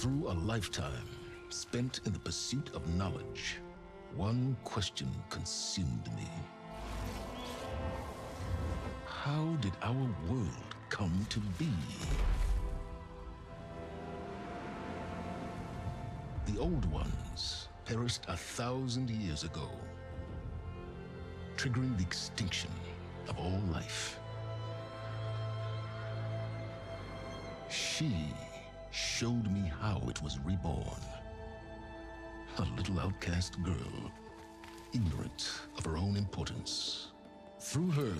Through a lifetime spent in the pursuit of knowledge, one question consumed me. How did our world come to be? The old ones perished a thousand years ago, triggering the extinction of all life. She showed me how it was reborn. A little outcast girl, ignorant of her own importance. Through her,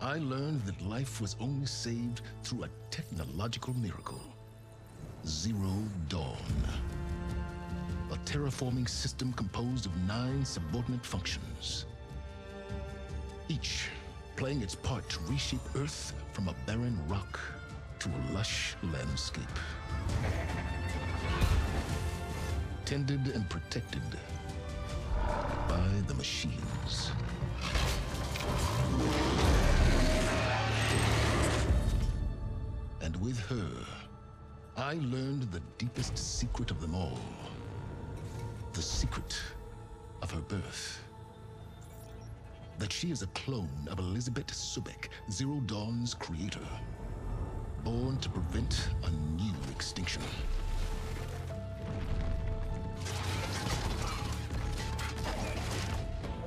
I learned that life was only saved through a technological miracle. Zero Dawn. A terraforming system composed of nine subordinate functions. Each playing its part to reshape Earth from a barren rock to a lush landscape. Tended and protected by the machines. And with her, I learned the deepest secret of them all. The secret of her birth. That she is a clone of Elizabeth Sobek, Zero Dawn's creator. Born to prevent a new extinction.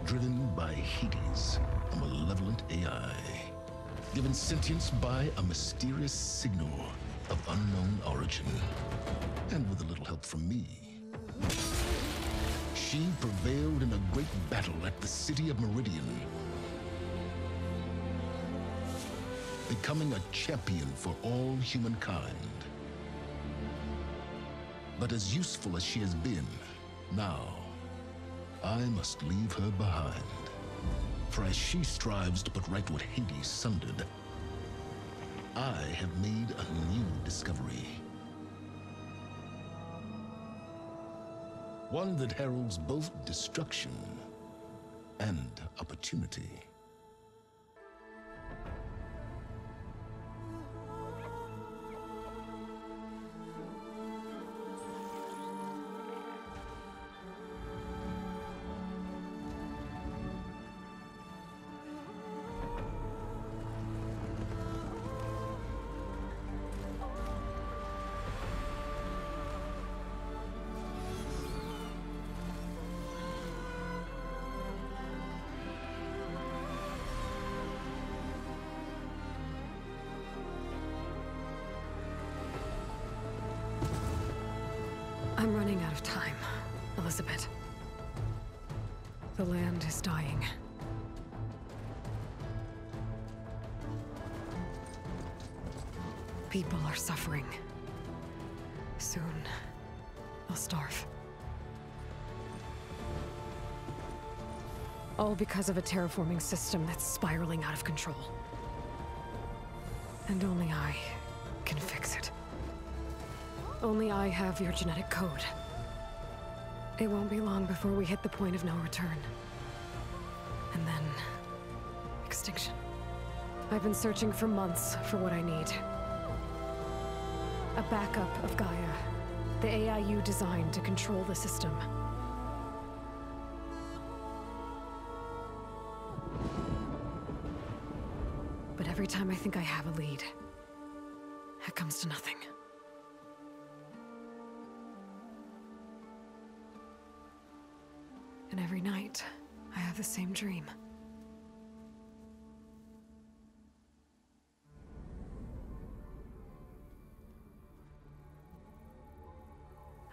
Driven by Hades, a malevolent AI. Given sentience by a mysterious signal of unknown origin. And with a little help from me. She prevailed in a great battle at the city of Meridian. Becoming a champion for all humankind. But as useful as she has been, now, I must leave her behind. For as she strives to put right what Hades sundered, I have made a new discovery. One that heralds both destruction and opportunity. All because of a terraforming system that's spiraling out of control. And only I can fix it. Only I have your genetic code. It won't be long before we hit the point of no return. And then... extinction. I've been searching for months for what I need. A backup of Gaia. The AI you designed to control the system. Every time I think I have a lead, it comes to nothing. And every night, I have the same dream.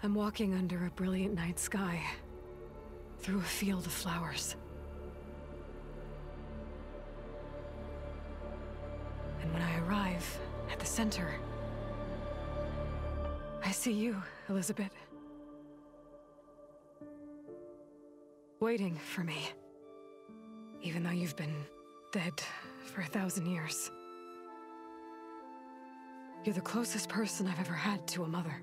I'm walking under a brilliant night sky, through a field of flowers. When I arrive at the center, I see you, Elizabeth. Waiting for me. Even though you've been dead for a thousand years. You're the closest person I've ever had to a mother.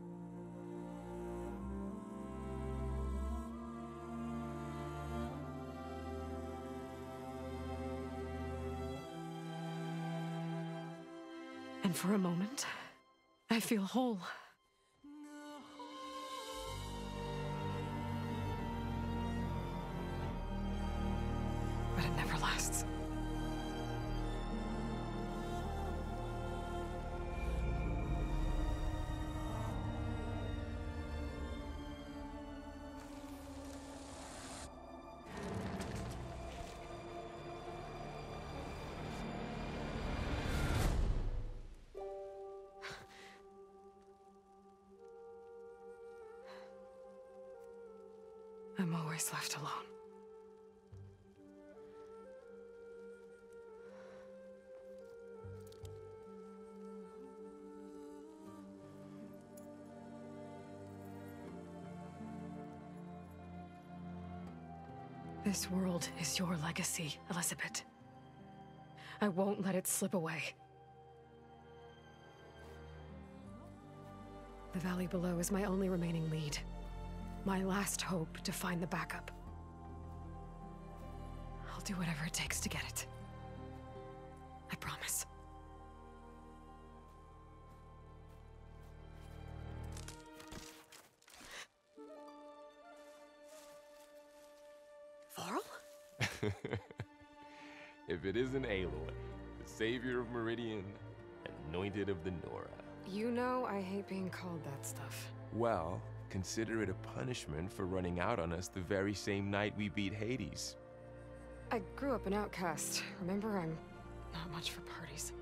For a moment, I feel whole. I'm always left alone. This world is your legacy, Elizabeth. I won't let it slip away. The valley below is my only remaining lead. My last hope to find the backup. I'll do whatever it takes to get it. I promise. Varl? if it isn't Aloy, the savior of Meridian, anointed of the Nora. You know I hate being called that stuff. Well, consider it a punishment for running out on us the very same night we beat Hades. I grew up an outcast. Remember, I'm not much for parties.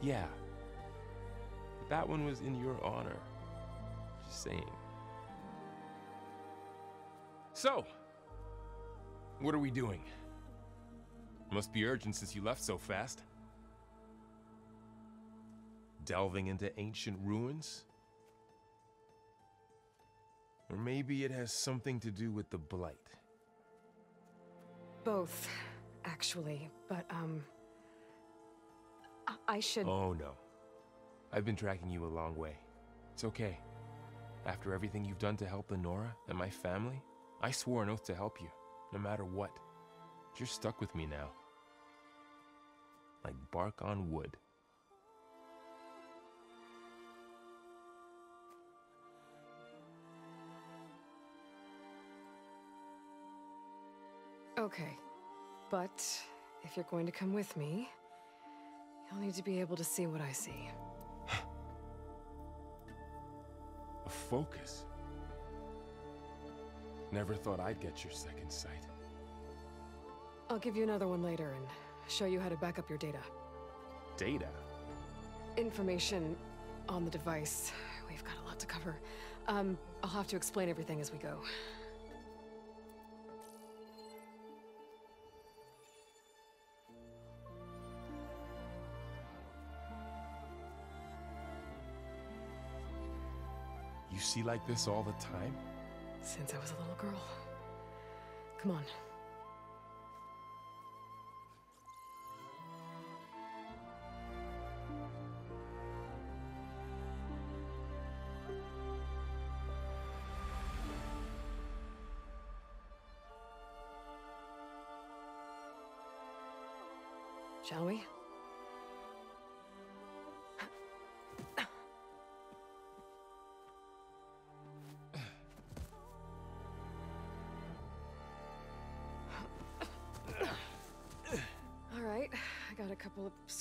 Yeah. But that one was in your honor. Just saying. So, what are we doing? Must be urgent since you left so fast. Delving into ancient ruins? Or maybe it has something to do with the Blight. Both, actually. But, um... I- I should... Oh no. I've been tracking you a long way. It's okay. After everything you've done to help the Nora and my family, I swore an oath to help you, no matter what. You're stuck with me now. Like bark on wood. Okay. But if you're going to come with me, you'll need to be able to see what I see. A focus. Never thought I'd get your second sight. I'll give you another one later and show you how to back up your data. Data? Information on the device. We've got a lot to cover. Um, I'll have to explain everything as we go. You see like this all the time? Since I was a little girl. Come on.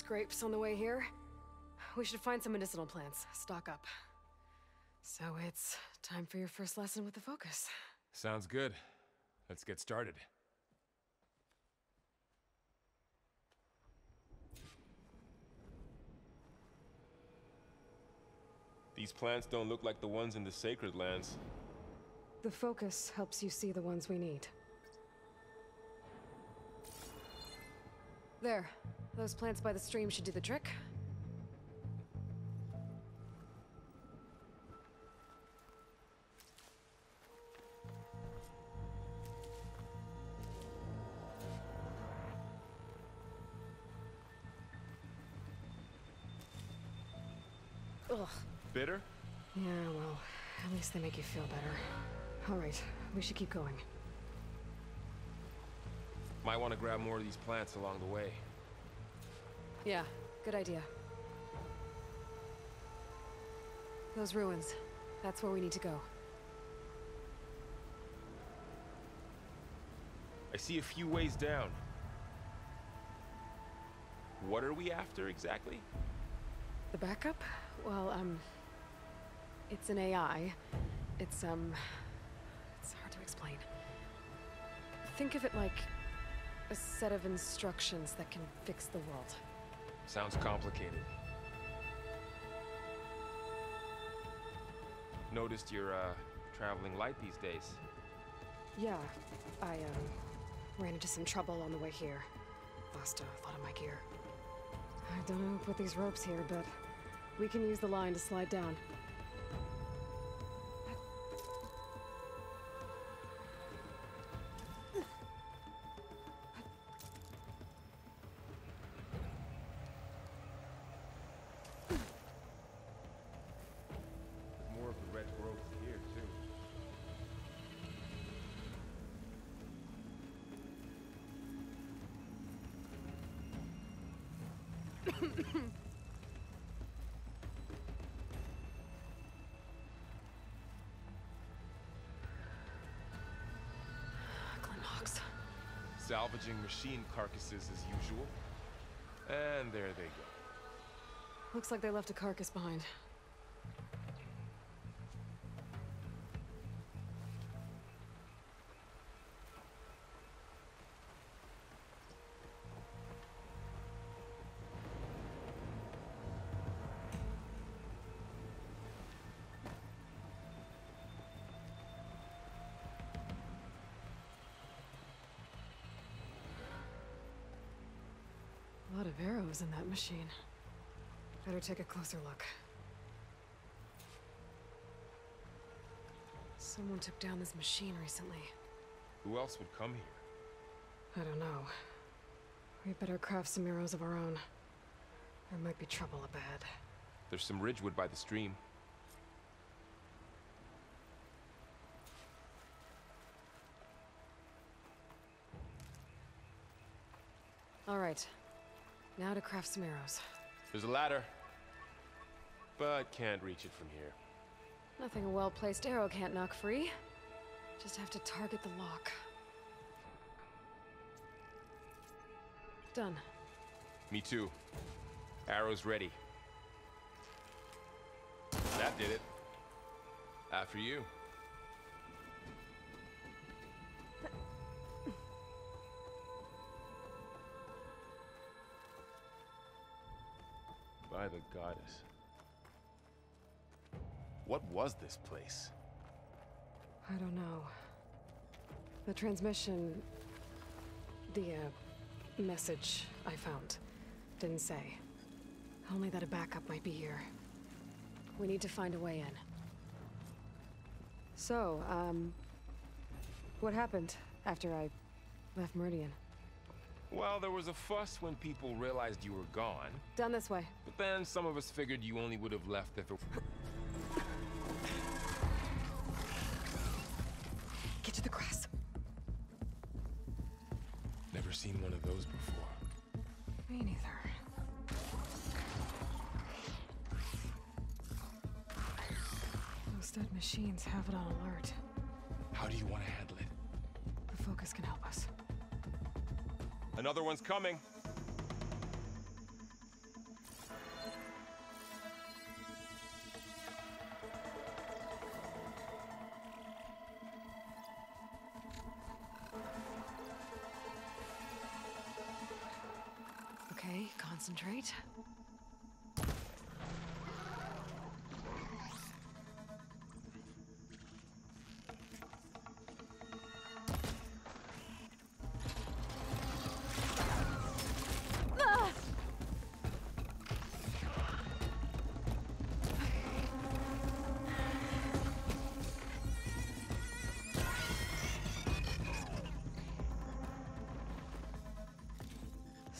Scrapes on the way here. We should find some medicinal plants, stock up. So it's time for your first lesson with the focus. Sounds good. Let's get started. These plants don't look like the ones in the sacred lands. The focus helps you see the ones we need. There. Those plants by the stream should do the trick. Ugh. Bitter? Yeah, well, at least they make you feel better. All right, we should keep going. Might want to grab more of these plants along the way. Yeah, good idea. Those ruins. That's where we need to go. I see a few ways down. What are we after exactly? The backup? Well, um. It's an AI. It's, um. It's hard to explain. Think of it like a set of instructions that can fix the world. Sounds complicated. Noticed you're, uh, traveling light these days. Yeah, I, um, ran into some trouble on the way here. Lost a lot of my gear. I don't know who put these ropes here, but we can use the line to slide down. Salvaging machine carcasses as usual. And there they go. Looks like they left a carcass behind. A lot of arrows in that machine. Better take a closer look. Someone took down this machine recently. Who else would come here? I don't know. We better craft some arrows of our own. There might be trouble up ahead. There's some ridgewood by the stream. All right. Now to craft some arrows. There's a ladder. But can't reach it from here. Nothing a well-placed arrow can't knock free. Just have to target the lock. Done. Me too. Arrows ready. That did it. After you. Goddess. What was this place? I don't know. The transmission... The, uh, message I found didn't say. Only that a backup might be here. We need to find a way in. So, um... What happened after I left Meridian? Well, there was a fuss when people realized you were gone. Down this way. But then some of us figured you only would have left if it Get to the grass. Never seen one of those before. Me neither. Those dead machines have it on alert. How do you want to handle it? The focus can help us. Another one's coming.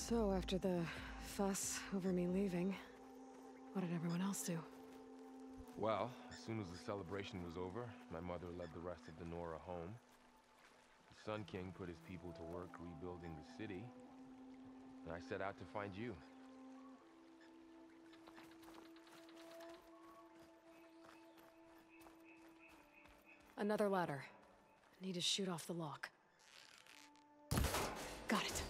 So, after the fuss over me leaving, what did everyone else do? Well, as soon as the celebration was over, my mother led the rest of the Nora home. The Sun King put his people to work rebuilding the city, and I set out to find you. Another ladder. Need to shoot off the lock. Got it.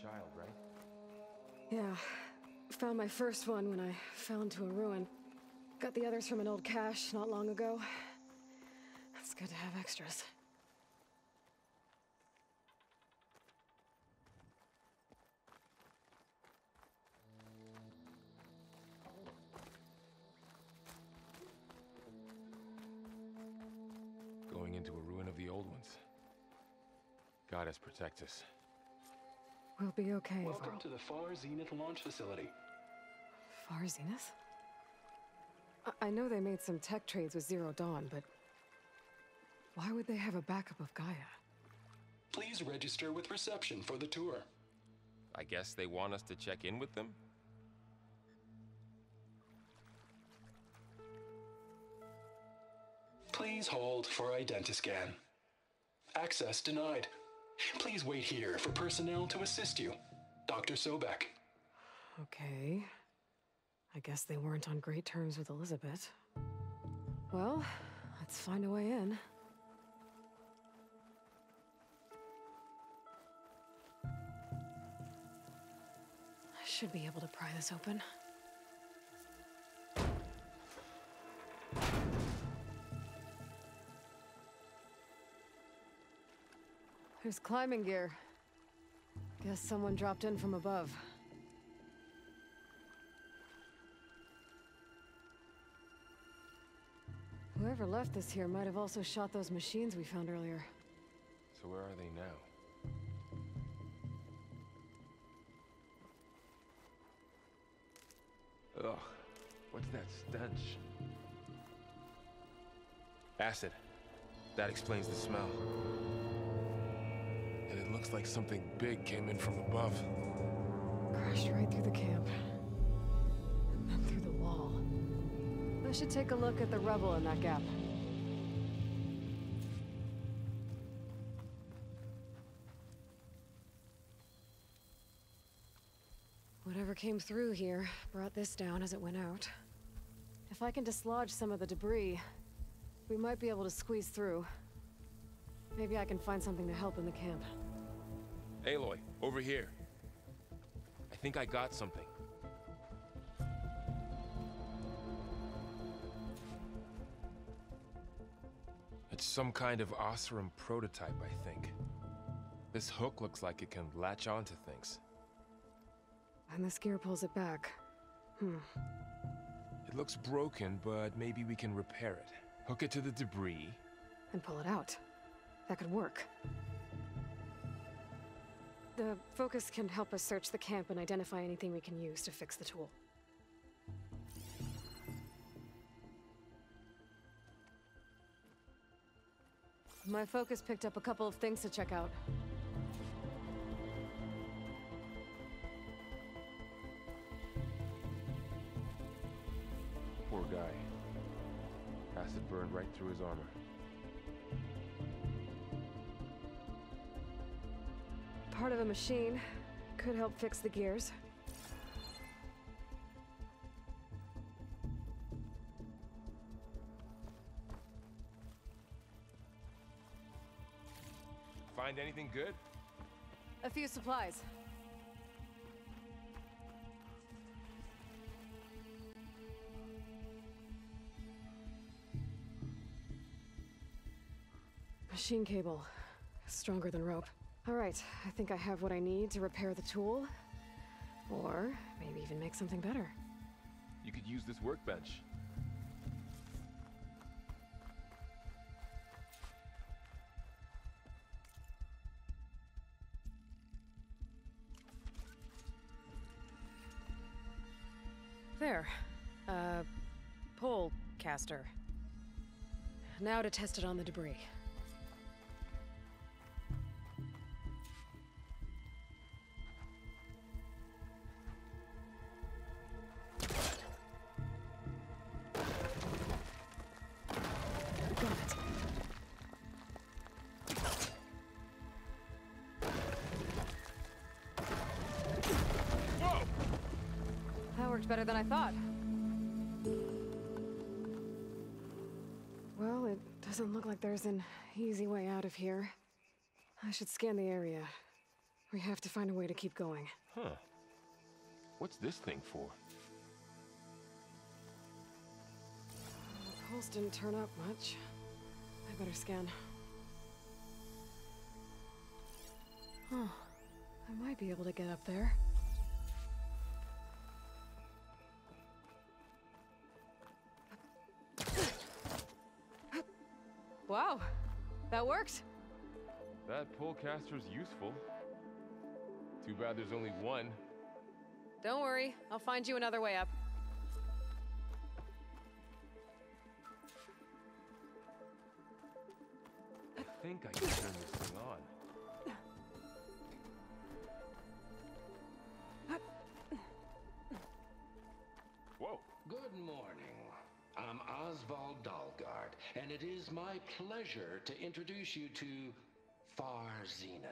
Child, right? Yeah. Found my first one when I fell into a ruin. Got the others from an old cache not long ago. It's good to have extras. Going into a ruin of the old ones. Goddess protect us. We'll be okay. Welcome to the Far Zenith launch facility. Far Zenith? I, I know they made some tech trades with Zero Dawn, but... Why would they have a backup of Gaia? Please register with reception for the tour. I guess they want us to check in with them? Please hold for identiscan. Access denied. Please wait here for personnel to assist you. Dr. Sobek. Okay. I guess they weren't on great terms with Elizabeth. Well, let's find a way in. I should be able to pry this open. There's climbing gear. Guess someone dropped in from above. Whoever left this here might have also shot those machines we found earlier. So where are they now? Ugh, what's that stench? Acid. That explains the smell. And it looks like something big came in from above. Crashed right through the camp. And then through the wall. I should take a look at the rubble in that gap. Whatever came through here brought this down as it went out. If I can dislodge some of the debris, we might be able to squeeze through. Maybe I can find something to help in the camp. Aloy, over here. I think I got something. It's some kind of Oseram prototype, I think. This hook looks like it can latch onto things. And this gear pulls it back. Hmm. It looks broken, but maybe we can repair it. Hook it to the debris. And pull it out. That could work. The focus can help us search the camp and identify anything we can use to fix the tool. My focus picked up a couple of things to check out. Poor guy. Acid burned right through his armor. Part of a machine. Could help fix the gears. Find anything good? A few supplies. Machine cable. Stronger than rope. Alright, I think I have what I need to repair the tool. Or maybe even make something better. You could use this workbench. There. Uh, pole caster. Now to test it on the debris. Thought. Well, it doesn't look like there's an easy way out of here. I should scan the area. We have to find a way to keep going. Huh. What's this thing for? The pulse didn't turn up much. I better scan. Huh. I might be able to get up there. That pullcaster's useful. Too bad there's only one. Don't worry, I'll find you another way up. I think I can turn this thing on. Whoa. Good morning. I'm Oswald Dalgard, and it is my pleasure to introduce you to Far Zenith.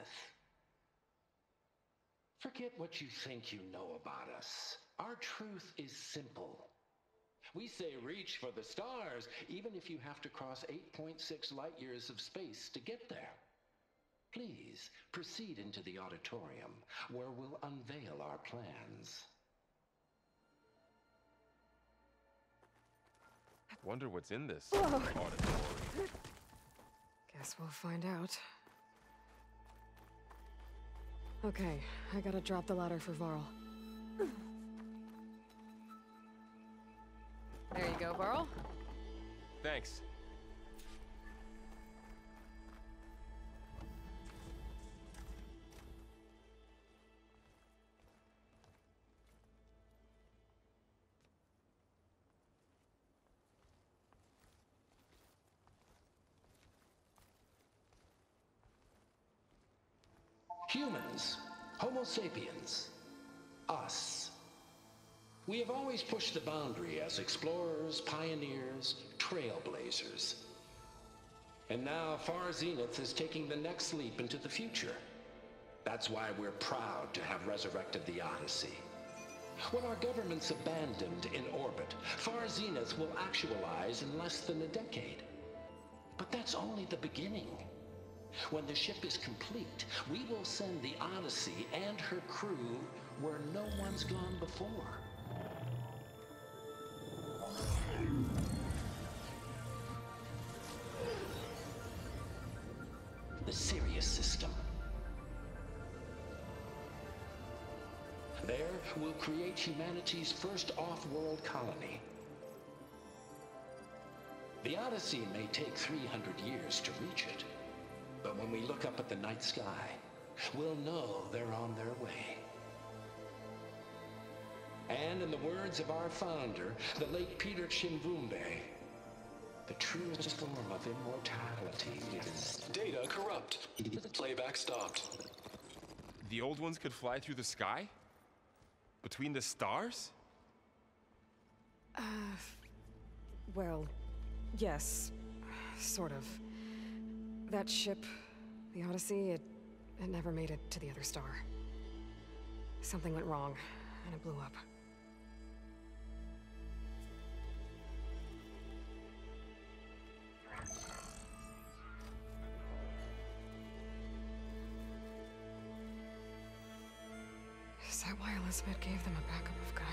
Forget what you think you know about us. Our truth is simple. We say reach for the stars, even if you have to cross 8.6 light years of space to get there. Please proceed into the auditorium, where we'll unveil our plans. Wonder what's in this auditorium. Guess we'll find out. Okay, I gotta drop the ladder for Varl. There you go, Varl. Thanks. Humans, Homo sapiens, us. We have always pushed the boundary as explorers, pioneers, trailblazers. And now Far Zenith is taking the next leap into the future. That's why we're proud to have resurrected the Odyssey. When our government's abandoned in orbit, Far Zenith will actualize in less than a decade. But that's only the beginning. When the ship is complete, we will send the Odyssey and her crew where no one's gone before. The Sirius system. There, we'll create humanity's first off-world colony. The Odyssey may take 300 years to reach it. But when we look up at the night sky, we'll know they're on their way. And in the words of our founder, the late Peter Chimvumbe, the truest form of immortality is Data corrupt. Playback stopped. The old ones could fly through the sky? Between the stars? Uh, well, yes. Sort of. That ship, the Odyssey, it, it never made it to the other star. Something went wrong, and it blew up. Is that why Elizabeth gave them a backup of Gaia?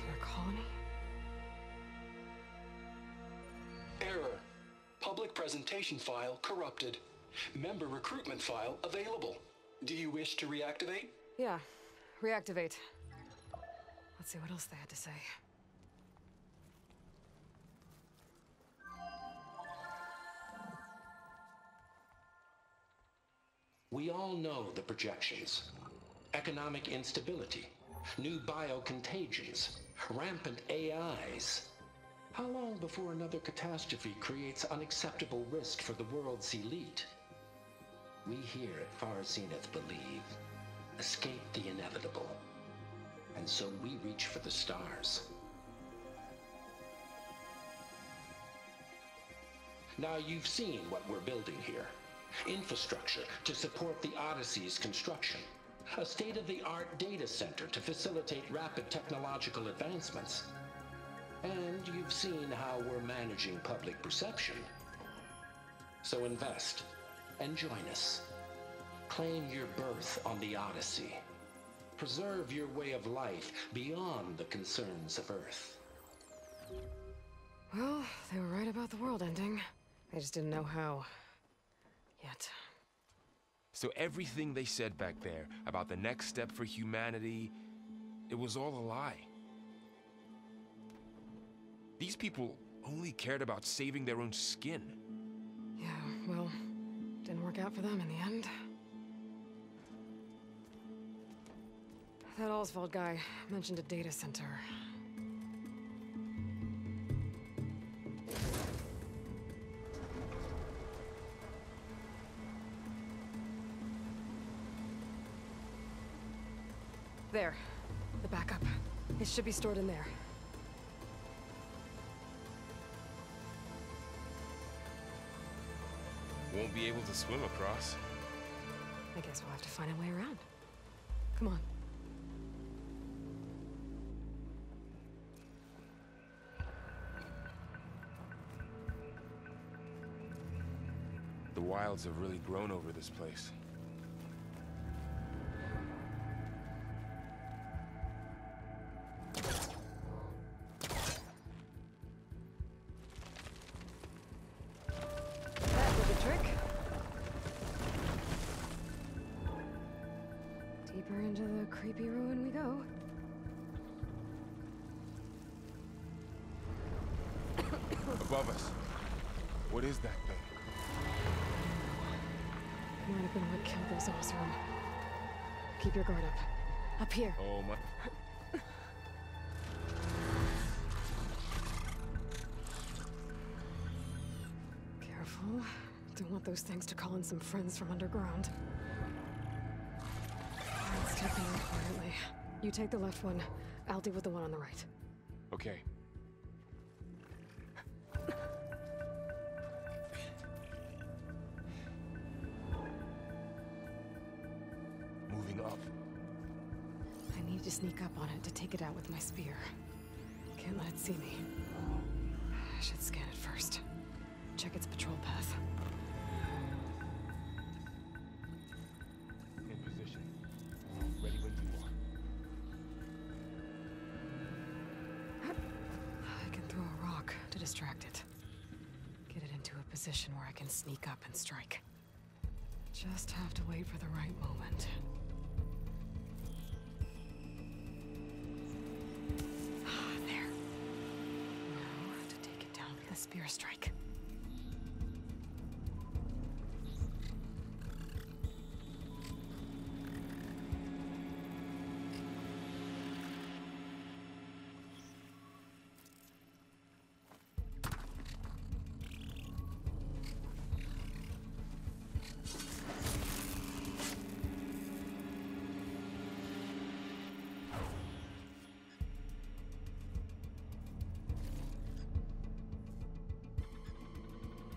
For their colony? Presentation file corrupted. Member recruitment file available. Do you wish to reactivate? Yeah, reactivate. Let's see what else they had to say. We all know the projections. Economic instability, new biocontagions, rampant AIs. How long before another catastrophe creates unacceptable risk for the world's elite? We here at Far Zenith believe escape the inevitable. And so we reach for the stars. Now you've seen what we're building here. Infrastructure to support the Odyssey's construction. A state-of-the-art data center to facilitate rapid technological advancements. And you've seen how we're managing public perception. So invest and join us. Claim your berth on the Odyssey. Preserve your way of life beyond the concerns of Earth. Well, they were right about the world ending. They just didn't know how. Yet. So everything they said back there about the next step for humanity, it was all a lie. These people only cared about saving their own skin. Yeah, well, didn't work out for them in the end. That Oswald guy mentioned a data center. There. The backup. It should be stored in there. Won't be able to swim across. I guess we'll have to find a way around. Come on. The wilds have really grown over this place. Those things to call in some friends from underground. Alright, stepping in quietly. You take the left one. I'll deal with the one on the right. Okay. Moving up. I need to sneak up on it to take it out with my spear. Can't let it see me. I should scan it first. Check its patrol path.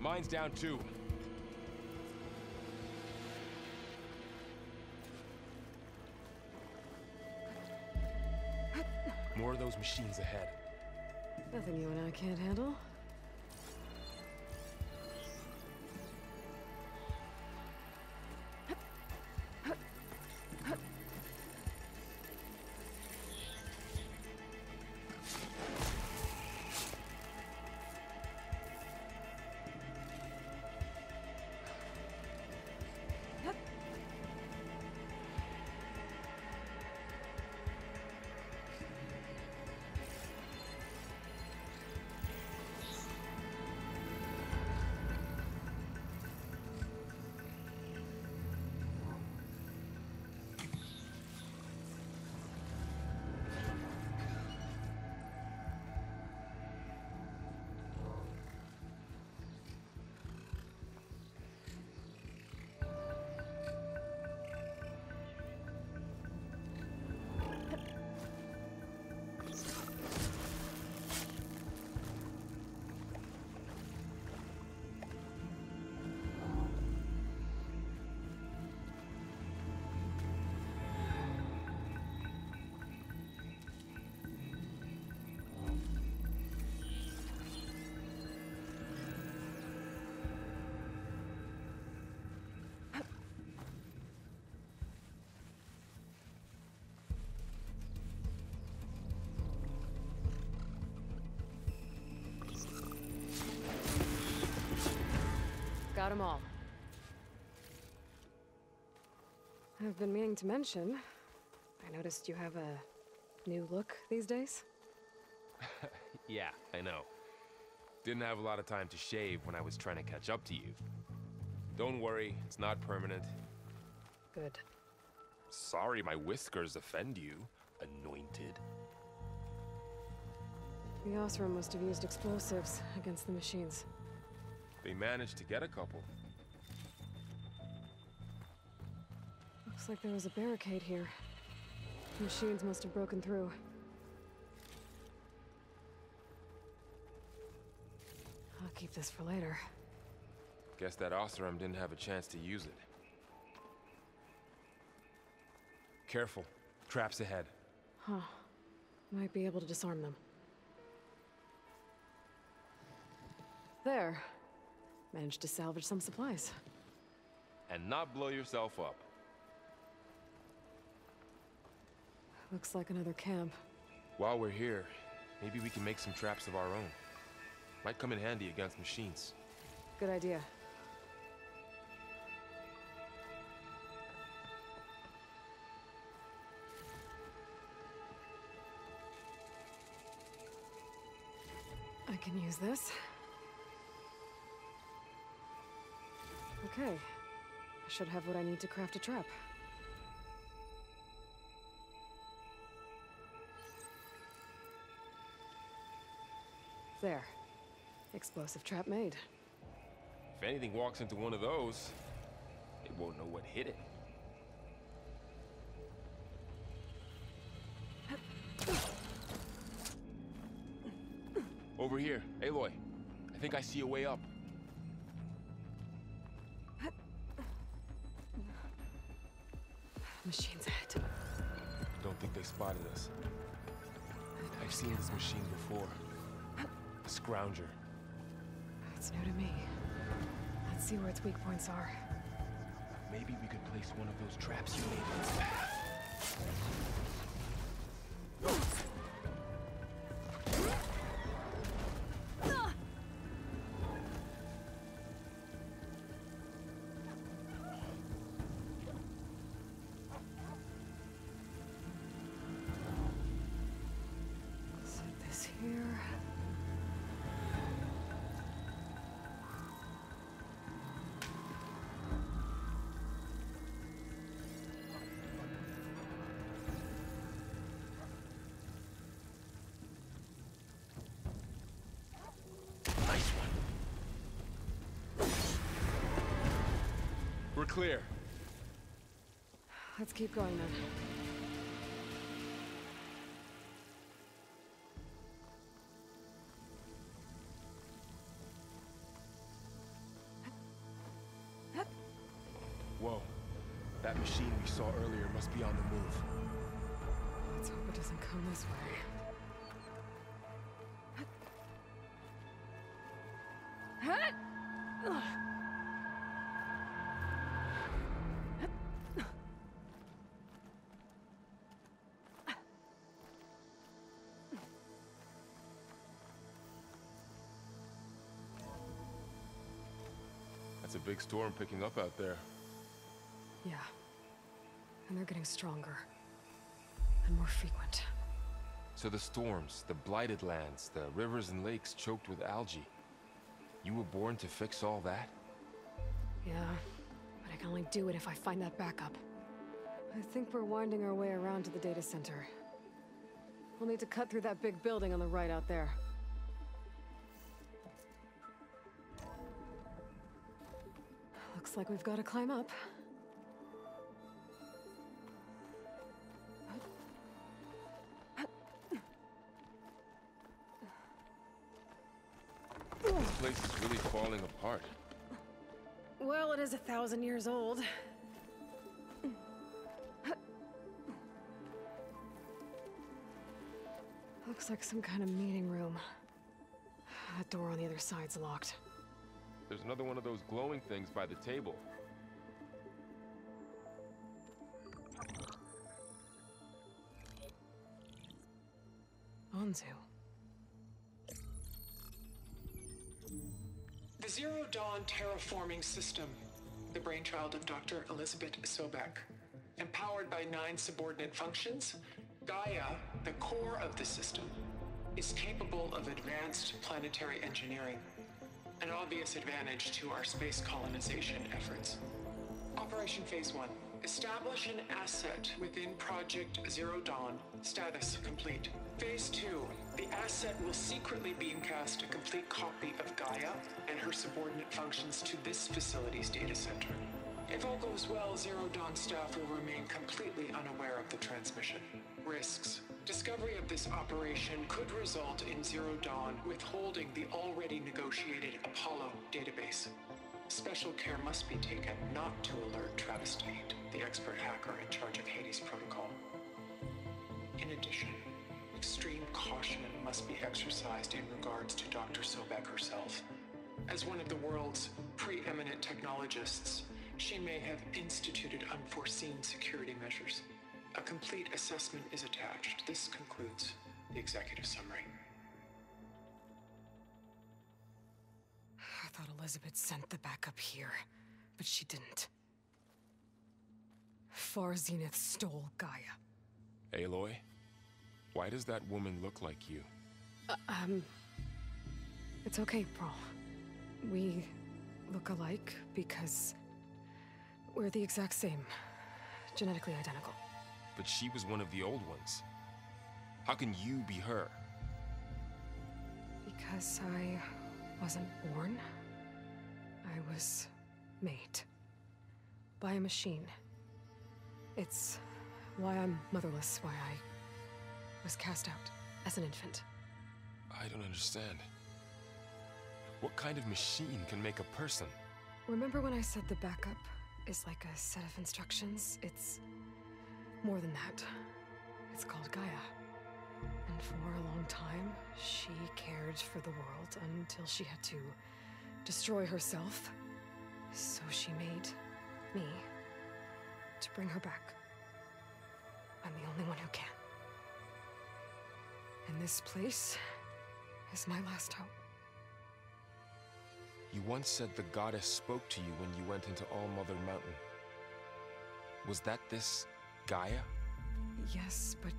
Mine's down too. More of those machines ahead. Nothing you and I can't handle. Got them all. I've been meaning to mention, I noticed you have a new look these days. Yeah, I know. Didn't have a lot of time to shave when I was trying to catch up to you. Don't worry, it's not permanent. Good. Sorry my whiskers offend you, anointed. The Oseram must have used explosives against the machines. They managed to get a couple. Looks like there was a barricade here. The machines must have broken through. I'll keep this for later. Guess that Oseram didn't have a chance to use it. Careful. Traps ahead. Huh. Might be able to disarm them. There. Managed to salvage some supplies. And not blow yourself up. Looks like another camp. While we're here, maybe we can make some traps of our own. Might come in handy against machines. Good idea. I can use this. Okay. I should have what I need to craft a trap. There. Explosive trap made. If anything walks into one of those, it won't know what hit it. Over here, Aloy. I think I see a way up. Us. I've seen this machine before. A scrounger. It's new to me. Let's see where its weak points are. Maybe we could place one of those traps you made in its path. We're clear. Let's keep going then. Whoa. That machine we saw earlier must be on the move. Let's hope it doesn't come this way. That's a big storm picking up out there. Yeah. And they're getting stronger. And more frequent. So the storms, the blighted lands, the rivers and lakes choked with algae. You were born to fix all that? Yeah. But I can only do it if I find that backup. I think we're winding our way around to the data center. We'll need to cut through that big building on the right out there. Looks like we've got to climb up. This place is really falling apart. Well, it is a thousand years old. Looks like some kind of meeting room. That door on the other side's locked. There's another one of those glowing things by the table. Anzu. The Zero Dawn Terraforming System, the brainchild of Dr. Elizabeth Sobek. Empowered by nine subordinate functions, Gaia, the core of the system, is capable of advanced planetary engineering, an obvious advantage to our space colonization efforts. Operation Phase 1 Establish an asset within Project Zero Dawn. Status complete. Phase 2 The asset will secretly beamcast a complete copy of Gaia and her subordinate functions to this facility's data center. If all goes well, Zero Dawn staff will remain completely unaware of the transmission. Risks. Discovery of this operation could result in Zero Dawn withholding the already negotiated Apollo database. Special care must be taken not to alert Travis Tate, the expert hacker in charge of Hades Protocol. In addition, extreme caution must be exercised in regards to Dr. Sobek herself. As one of the world's preeminent technologists, she may have instituted unforeseen security measures. A complete assessment is attached. This concludes the executive summary. I thought Elizabeth sent the backup here, but she didn't. Far Zenith stole Gaia. Aloy, why does that woman look like you? Um. It's okay, Varl. We look alike because we're the exact same. Genetically identical. But she was one of the old ones. How can you be her? Because I wasn't born, I was made. By a machine. It's why I'm motherless, why I was cast out as an infant. I don't understand. What kind of machine can make a person? Remember when I said the backup is like a set of instructions? It's more than that. It's called Gaia. And for a long time, she cared for the world until she had to destroy herself. So she made me to bring her back. I'm the only one who can. And this place is my last hope. You once said the goddess spoke to you when you went into All Mother Mountain. Was that this Gaia? Yes, but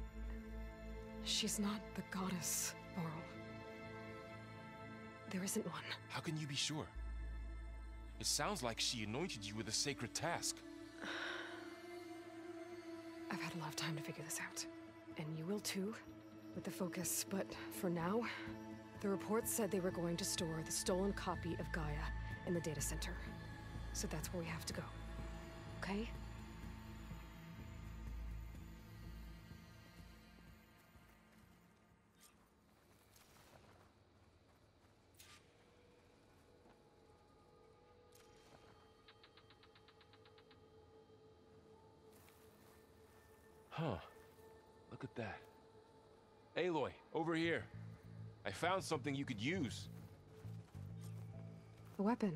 she's not the goddess, Varl. There isn't one. How can you be sure? It sounds like she anointed you with a sacred task. I've had a lot of time to figure this out. And you will too, with the focus. But for now, the report said they were going to store the stolen copy of Gaia in the data center. So that's where we have to go. Okay? Found something you could use. A weapon.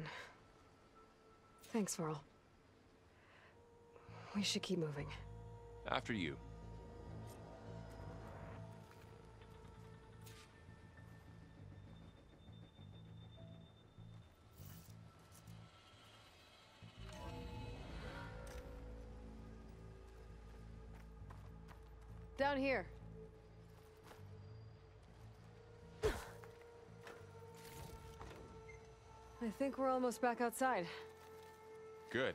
Thanks, Varl. We should keep moving. After you. Down here. I think we're almost back outside. Good.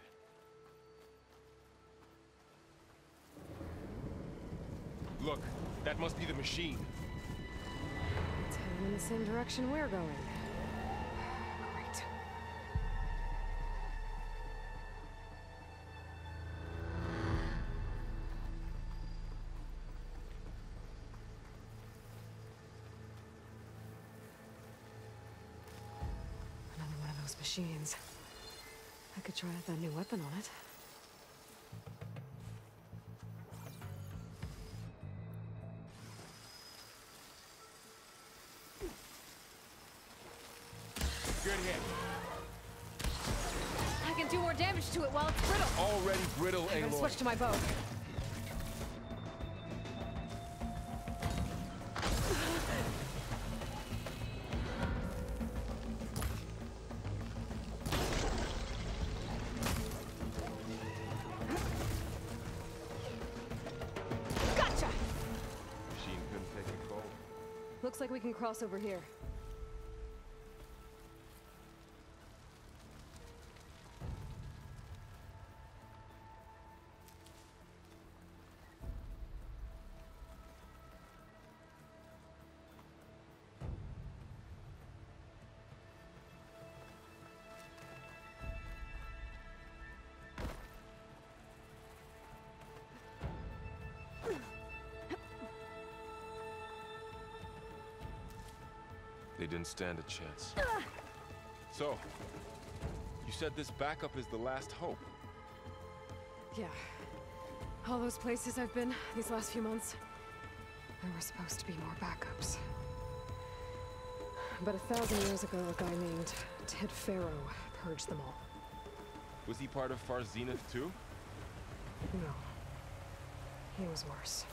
Look, that must be the machine. It's heading in the same direction we're going. Could try out that new weapon on it. Good hit. I can do more damage to it while it's brittle. Already brittle, I'm gonna Aloy. switch to my bow. Like we can cross over here. Didn't stand a chance. So, you said this backup is the last hope. Yeah. All those places I've been these last few months, there were supposed to be more backups. But a thousand years ago, a guy named Ted Faro purged them all. Was he part of Far Zenith too? No. He was worse.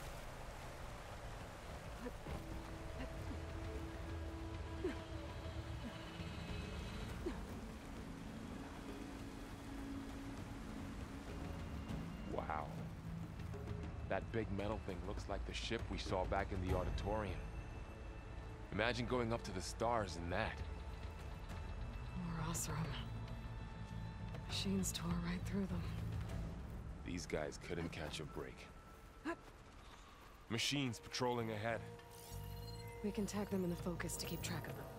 That big metal thing looks like the ship we saw back in the auditorium. Imagine going up to the stars in that. More Oseram. Machines tore right through them. These guys couldn't catch a break. Machines patrolling ahead. We can tag them in the focus to keep track of them.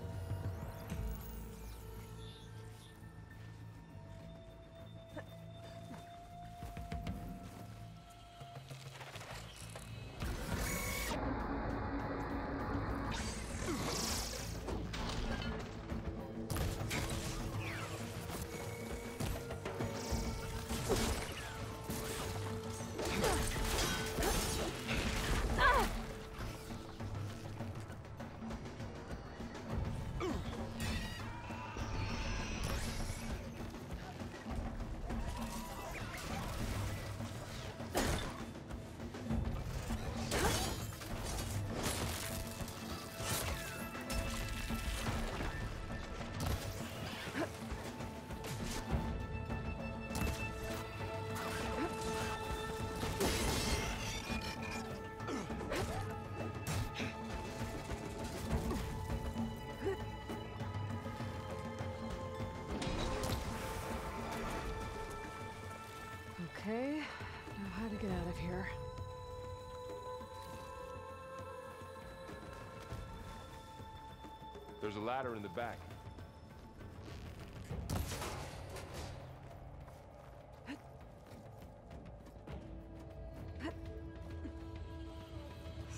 Back.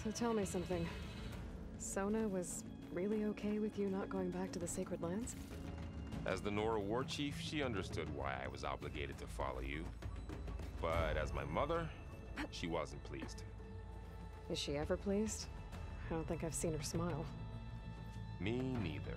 So tell me something. Sona was really okay with you not going back to the Sacred Lands? As the Nora war chief, she understood why I was obligated to follow you. But as my mother, she wasn't pleased. Is she ever pleased? I don't think I've seen her smile. Me neither.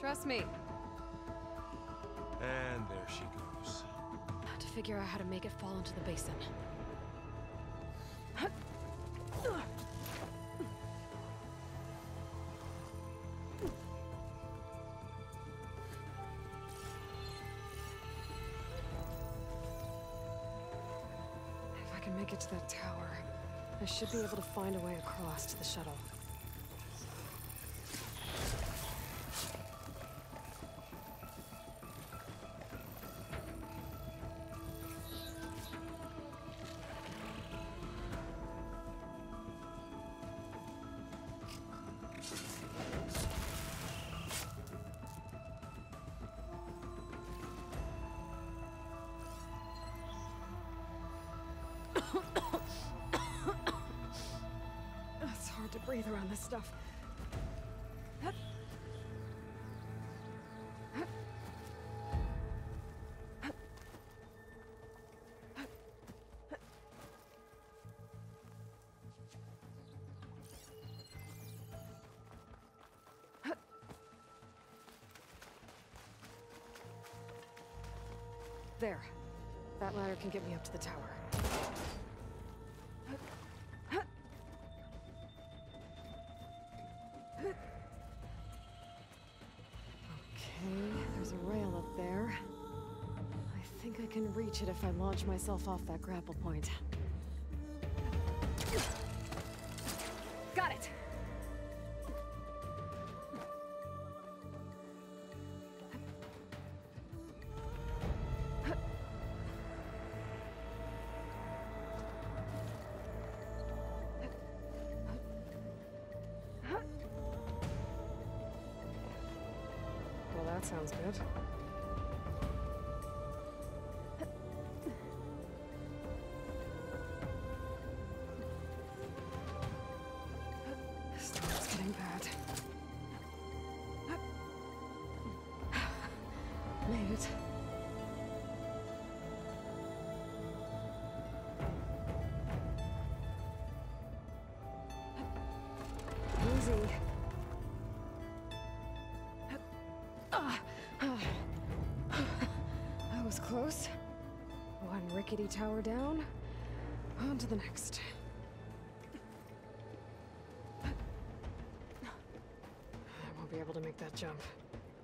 Trust me. And there she goes. To figure out how to make it fall into the basin. If I can make it to that tower, I should be able to find a way across to the shuttle. Breathe around this stuff. There. That ladder can get me up to the tower. Reach it if I launch myself off that grapple point. Tower down. On to the next. I won't be able to make that jump.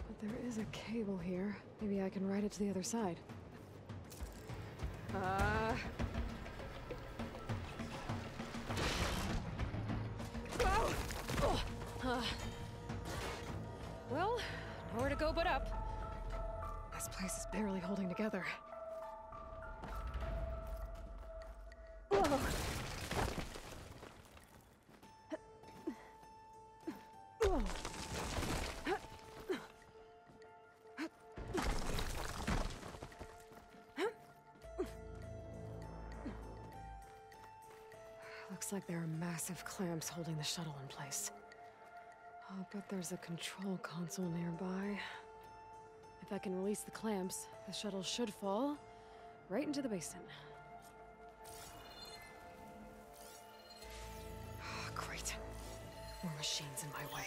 But there is a cable here. Maybe I can ride it to the other side. Uh... Uh. Well, nowhere to go but up. This place is barely holding together. Massive clamps holding the shuttle in place. I'll bet there's a control console nearby. If I can release the clamps, the shuttle should fall right into the basin. Ah, Great. More machines in my way.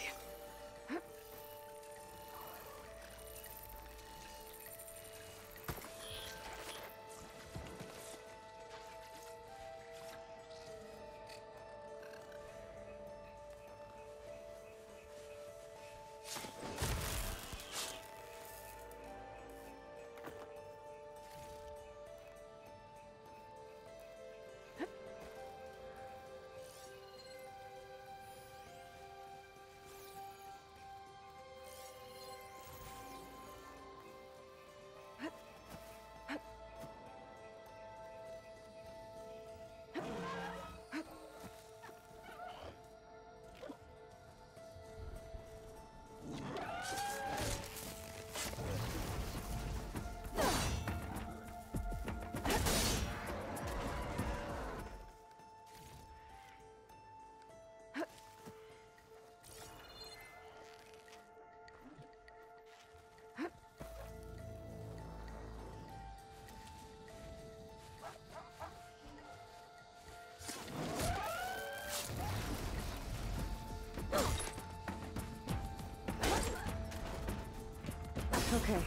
Okay.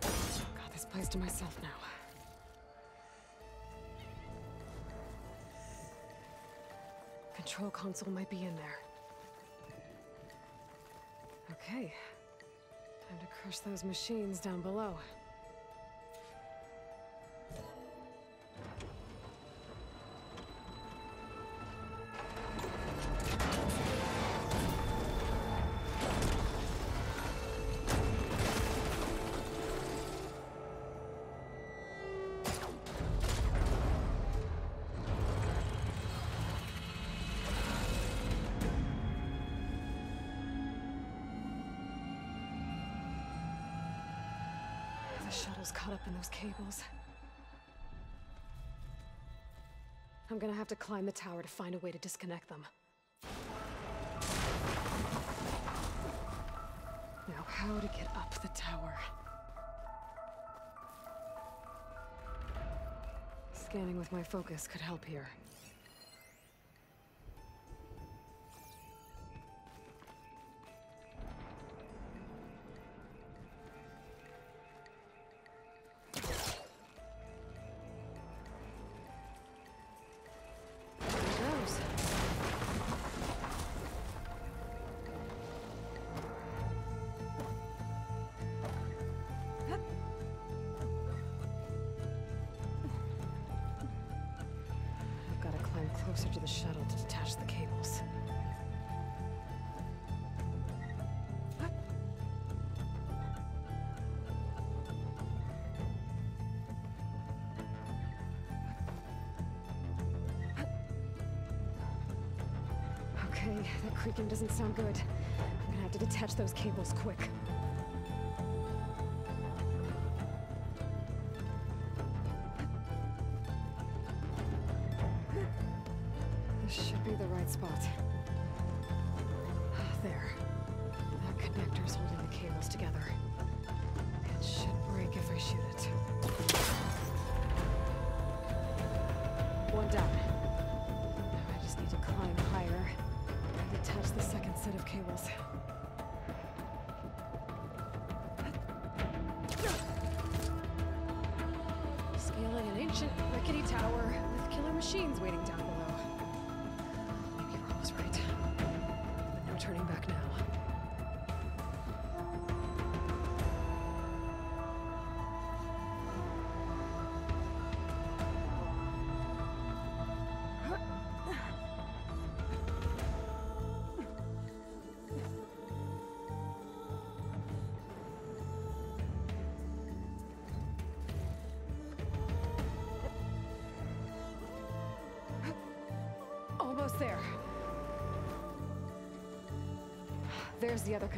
Got this place to myself now. Control console might be in there. Okay. Time to crush those machines down below. up in those cables. I'm gonna have to climb the tower to find a way to disconnect them. Now, how to get up the tower? Scanning with my focus could help here. That creaking doesn't sound good. I'm gonna have to detach those cables quick.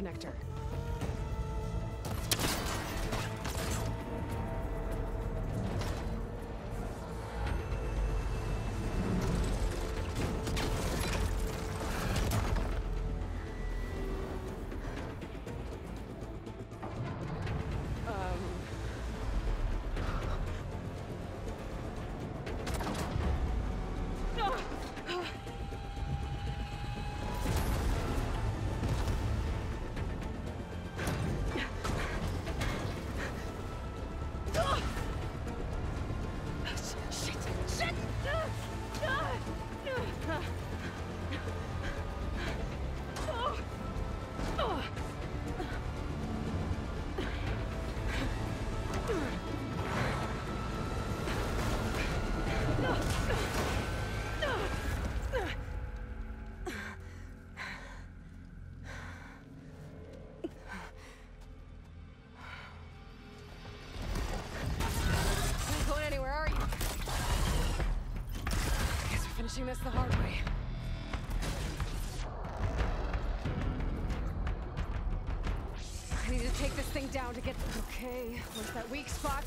connector. the hard way. I need to take this thing down to get... Okay, What's that weak spot?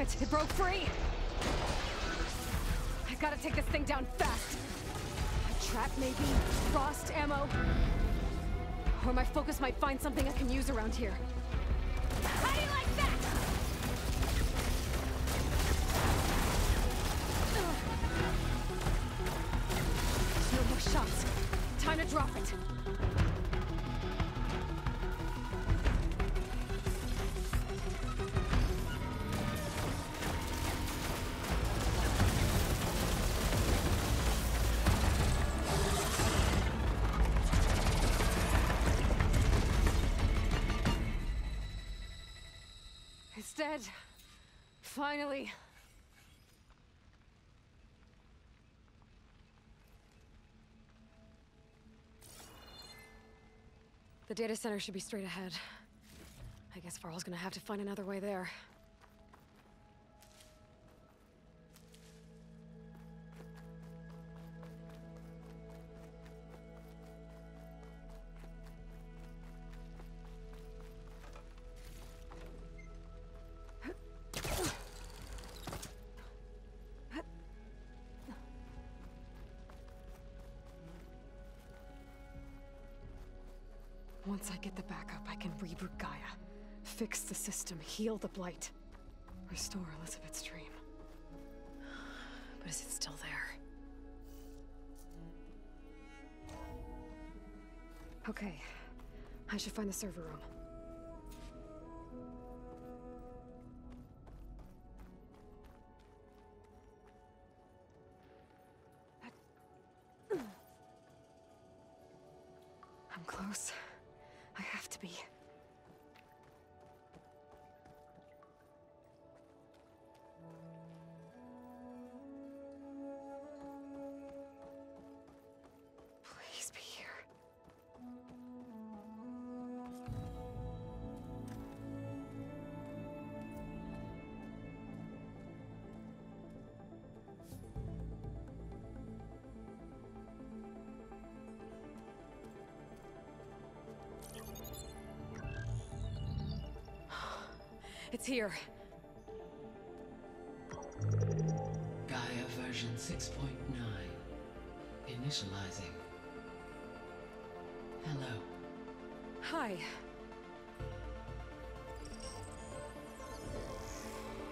It, it broke free! I gotta take this thing down fast. A trap, maybe? Frost ammo? Or my focus might find something I can use around here. Finally. The data center should be straight ahead. I guess Varl's gonna have to find another way there. Heal the Blight. Restore Elizabeth's dream. But is it still there? Okay. I should find the server room. Here. Gaia version 6.9. Initializing. Hello. Hi.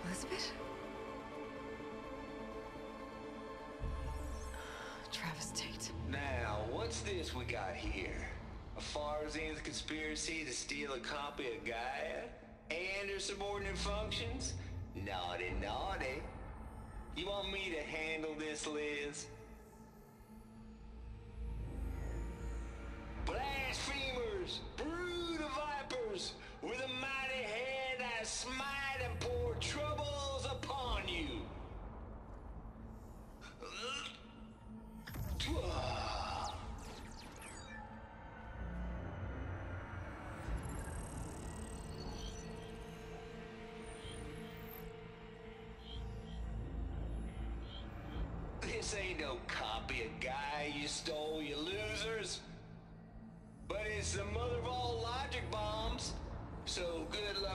Elizabeth? Travis Tate. Now, what's this we got here? A Far Zenith conspiracy to steal a copy of Gaia? And her subordinate functions? Naughty, naughty. You want me to handle this, Liz? Blasphemers!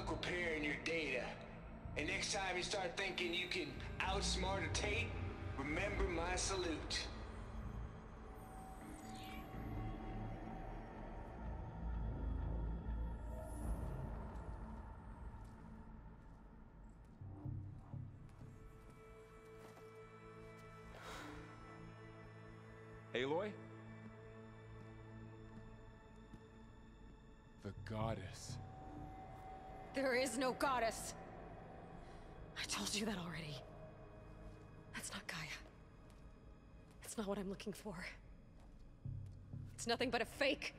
Repairing your data. And next time you start thinking you can outsmart a Tate, remember my salute. No goddess! I told you that already. That's not Gaia. It's not what I'm looking for. It's nothing but a fake.